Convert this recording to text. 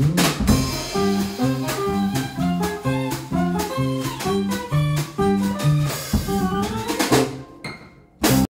Mm.